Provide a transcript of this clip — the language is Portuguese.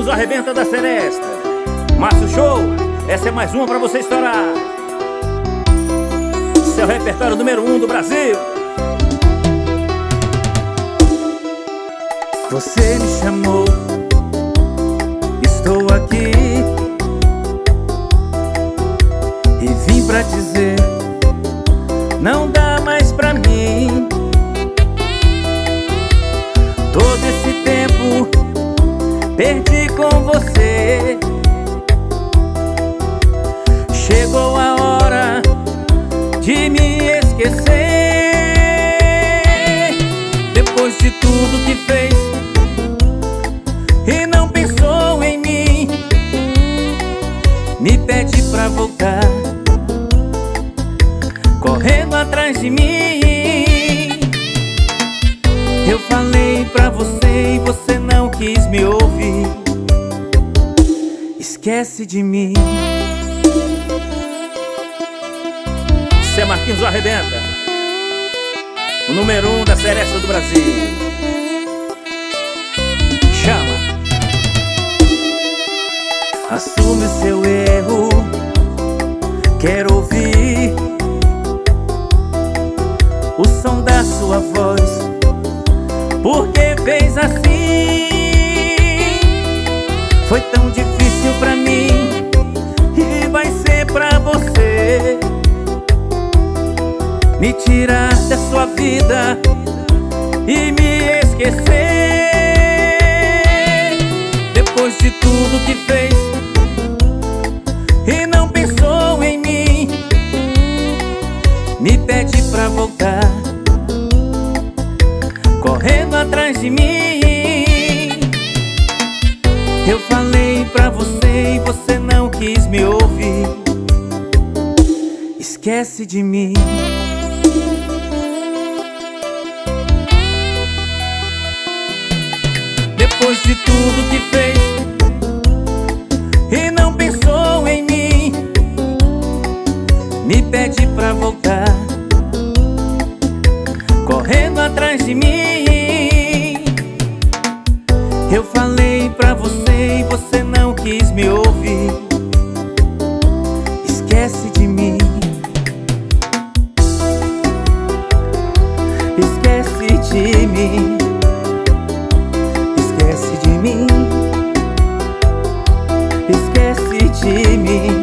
Marquinhos arrebenta da Celesta. Márcio Show, essa é mais uma pra você estourar. Seu repertório número um do Brasil. Você me chamou, estou aqui e vim pra dizer: não dá mais pra mim. Todo esse tempo perdi com você. Chegou a hora de me esquecer. Depois de tudo que fez e não pensou em mim, me pede pra voltar, correndo atrás de mim. Eu falei pra você e você não quis me ouvir. Esquece de mim. Seu Marquinhos arrebenta. O número um da Seresta do Brasil. Chama. Assume o seu erro. Quero ouvir o som da sua voz. Porque fez assim? Foi tão me tirar da sua vida e me esquecer. Depois de tudo que fez e não pensou em mim, me pede pra voltar, correndo atrás de mim. Eu falei pra você e você não quis me ouvir. Esquece de mim. Depois de tudo que fez e não pensou em mim, me pede pra voltar, correndo atrás de mim. Eu falei 秘密。